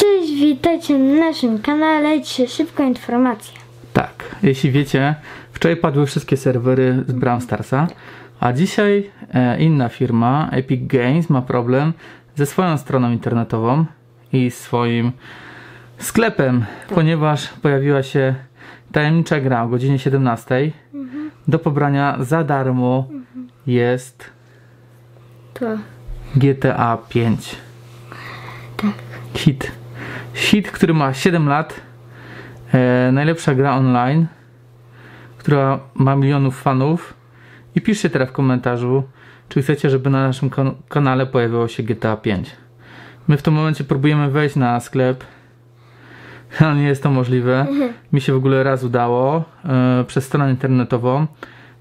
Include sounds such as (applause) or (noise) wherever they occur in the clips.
Cześć, witajcie na naszym kanale. Dzisiaj szybka informacja. Tak, jeśli wiecie, wczoraj padły wszystkie serwery z Brawl Starsa, a dzisiaj e, inna firma, Epic Games, ma problem ze swoją stroną internetową i swoim sklepem, ponieważ pojawiła się tajemnicza gra o godzinie 17. Do pobrania za darmo jest To GTA 5. tak. Hit. Hit, który ma 7 lat. E, najlepsza gra online, która ma milionów fanów. I piszcie teraz w komentarzu, czy chcecie, żeby na naszym kan- kanale pojawiło się GTA 5. My w tym momencie próbujemy wejść na sklep, (laughs) ale nie jest to możliwe. Mi się w ogóle raz udało e, przez stronę internetową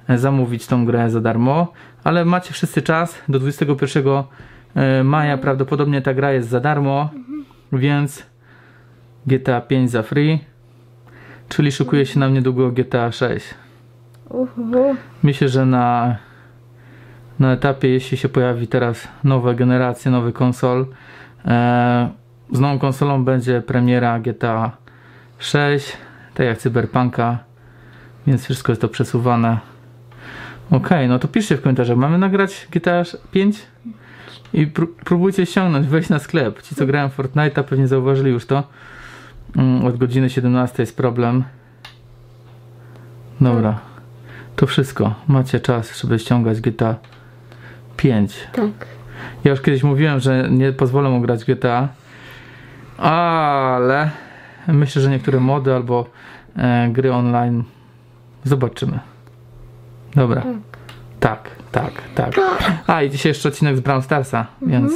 e, zamówić tą grę za darmo, ale macie wszyscy czas do 21 e, maja prawdopodobnie ta gra jest za darmo, więc GTA 5 za free, czyli szykuje się nam niedługo GTA 6. Uhu. Myślę, że na, na etapie, jeśli się pojawi teraz nowa generacja, nowy konsol, e, z nową konsolą będzie premiera GTA 6, tak jak Cyberpunka, więc wszystko jest to przesuwane. Okej, no to piszcie w komentarzach, mamy nagrać GTA 5? I pró- próbujcie ściągnąć, wejść na sklep. Ci, co grają w Fortnite'a, pewnie zauważyli już to. Mm, Od godziny 17 jest problem. Dobra. To wszystko. Macie czas, żeby ściągać GTA 5. Tak. Ja już kiedyś mówiłem, że nie pozwolę mu grać GTA, ale myślę, że niektóre mody albo e, gry online zobaczymy. Dobra. Tak, tak, tak. A i dzisiaj jeszcze odcinek z Brawl Starsa, więc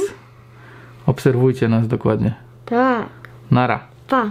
obserwujcie nas dokładnie. Tak. Nara. Pa.